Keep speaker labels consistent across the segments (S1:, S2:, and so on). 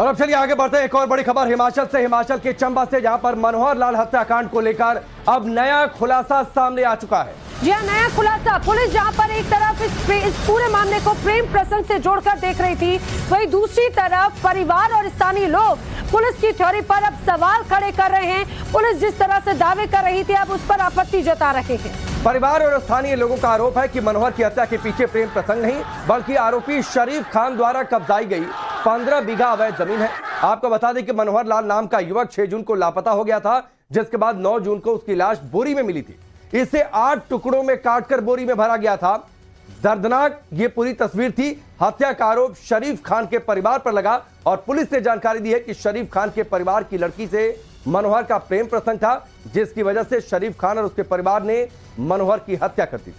S1: और अब चलिए आगे बढ़ते हैं। एक और बड़ी खबर हिमाचल से हिमाचल के चंबा से जहाँ पर मनोहर लाल हत्याकांड को लेकर अब नया खुलासा सामने आ चुका है।
S2: जी हाँ नया खुलासा। पुलिस जहाँ पर एक तरफ़ इस, इस पूरे मामले को प्रेम प्रसंग से जोड़कर देख रही थी वहीं दूसरी तरफ़ परिवार और स्थानीय लोग पुलिस की थ्योरी पर अब सवाल खड़े कर रहे हैं। पुलिस जिस तरह से दावे कर रही थी अब उस पर आपत्ति जता रहे हैं।
S1: परिवार और स्थानीय लोगों का आरोप है कि मनोहर की हत्या के पीछे प्रेम प्रसंग नहीं बल्कि आरोपी शरीफ खान द्वारा कब्जाई गई। पंद्रह बीघा अवैध ज़मीन है। आपको बता दें कि मनोहर लाल नाम का युवक छह जून को लापता हो गया था, जिसके बाद नौ जून को उसकी लाश बोरी में मिली थी। इसे आठ टुकड़ों में काटकर बोरी में भरा गया था। दर्दनाक ये पूरी तस्वीर थी। हत्या का आरोप शरीफ खान के परिवार पर लगा और पुलिस ने जानकारी दी है कि शरीफ खान के परिवार की लड़की से मनोहर का प्रेम प्रसंग था, जिसकी वजह से शरीफ खान और उसके परिवार ने मनोहर की हत्या कर दी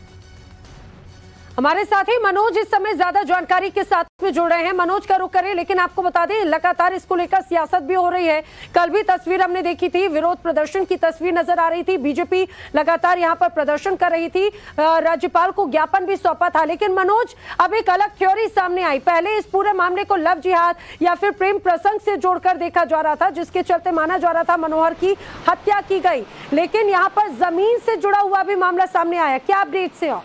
S2: हमारे साथ ही मनोज इस समय ज़्यादा जानकारी के साथ में जुड़ रहे हैं। मनोज का रुख करें? लेकिन आपको बता दें, लगातार इसको लेकर सियासत भी हो रही है। कल भी तस्वीर हमने देखी थी, विरोध प्रदर्शन की तस्वीर नज़र आ रही थी। बीजेपी लगातार यहाँ पर प्रदर्शन कर रही थी। राज्यपाल को ज्ञापन भी सौंपा था। लेकिन मनोज, अब एक अलग थ्योरी सामने आई। पहले इस पूरे मामले को लव जिहाद या फिर प्रेम प्रसंग से जोड़कर देखा जा रहा था, जिसके चलते माना जा रहा था मनोहर की हत्या की गई। लेकिन यहाँ पर ज़मीन से जुड़ा हुआ भी मामला सामने आया। क्या अपडेट से हो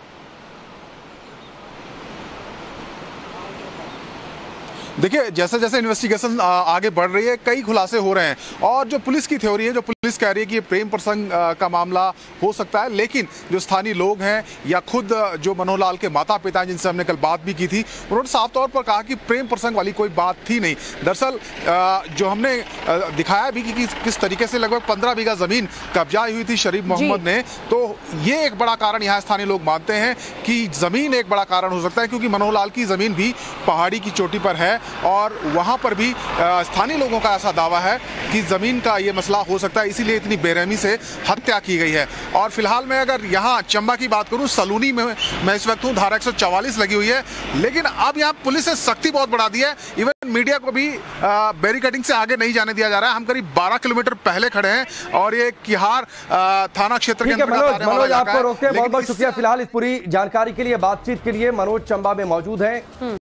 S3: देखिए जैसे जैसे इन्वेस्टिगेशन आगे बढ़ रही है कई खुलासे हो रहे हैं। और जो पुलिस की थ्योरी है जो पुलिस कह रही है कि ये प्रेम प्रसंग का मामला हो सकता है लेकिन जो स्थानीय लोग हैं या खुद जो मनोहर लाल के माता पिता हैं जिनसे हमने कल बात भी की थी उन्होंने साफ़ तौर पर कहा कि प्रेम प्रसंग वाली कोई बात थी नहीं। दरअसल जो हमने दिखाया भी कि किस तरीके से लगभग पंद्रह बीघा ज़मीन कब्जाई हुई थी शरीफ मोहम्मद ने तो ये एक बड़ा कारण यहाँ स्थानीय लोग मानते हैं कि ज़मीन एक बड़ा कारण हो सकता है क्योंकि मनोहर लाल की ज़मीन भी पहाड़ी की चोटी पर है। और वहाँ पर भी स्थानीय लोगों का ऐसा दावा है कि ज़मीन का ये मसला हो सकता है इसीलिए इतनी बेरहमी से हत्या की गई है। और फ़िलहाल मैं अगर यहाँ चंबा की बात करूँ सलूनी में मैं इस वक्त हूँ धारा एक लगी हुई है लेकिन अब यहाँ पुलिस ने सख्ती बहुत बढ़ा दी है। इवन मीडिया को भी बैरिकेडिंग से आगे नहीं जाने दिया जा रहा है। हम करीब 12 किलोमीटर पहले खड़े हैं और ये किहार थाना क्षेत्र के
S1: मनोज मनोज आपको रोकते हैं बहुत बहुत शुक्रिया फ़िलहाल इस पूरी जानकारी के लिए बातचीत के लिए। मनोज चंबा में मौजूद है।